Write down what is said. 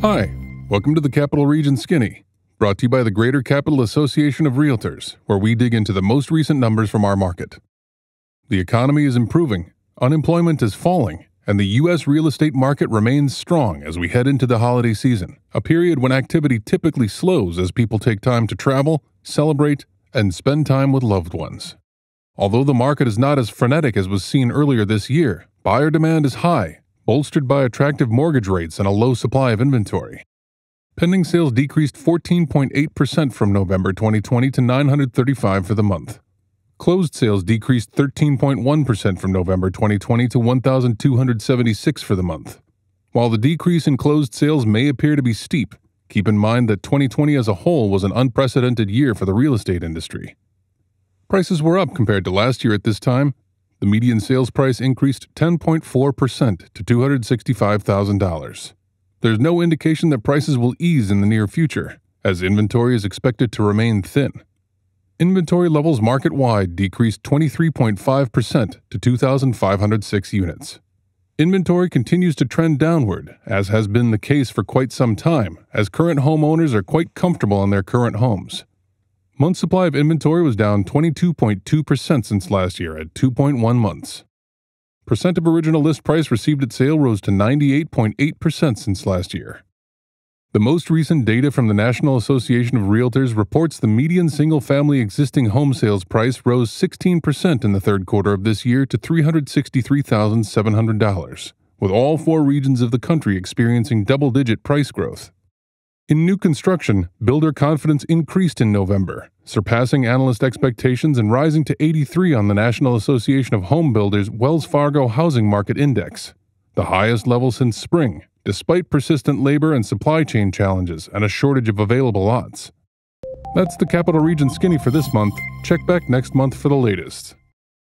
Hi, welcome to the Capital Region Skinny, brought to you by the Greater Capital Association of Realtors, where we dig into the most recent numbers from our market. The economy is improving, unemployment is falling, and the U.S. real estate market remains strong as we head into the holiday season, a period when activity typically slows as people take time to travel, celebrate, and spend time with loved ones. Although the market is not as frenetic as was seen earlier this year, buyer demand is high bolstered by attractive mortgage rates and a low supply of inventory. Pending sales decreased 14.8% from November 2020 to 935 for the month. Closed sales decreased 13.1% from November 2020 to 1,276 for the month. While the decrease in closed sales may appear to be steep, keep in mind that 2020 as a whole was an unprecedented year for the real estate industry. Prices were up compared to last year at this time, the median sales price increased 10.4% to $265,000. There's no indication that prices will ease in the near future, as inventory is expected to remain thin. Inventory levels market wide decreased 23.5% to 2,506 units. Inventory continues to trend downward, as has been the case for quite some time, as current homeowners are quite comfortable in their current homes. Month supply of inventory was down 22.2% since last year at 2.1 months. Percent of original list price received at sale rose to 98.8% since last year. The most recent data from the National Association of Realtors reports the median single family existing home sales price rose 16% in the third quarter of this year to $363,700, with all four regions of the country experiencing double digit price growth. In new construction, builder confidence increased in November, surpassing analyst expectations and rising to 83 on the National Association of Home Builders Wells Fargo Housing Market Index, the highest level since spring, despite persistent labor and supply chain challenges and a shortage of available lots. That's the Capital Region Skinny for this month. Check back next month for the latest.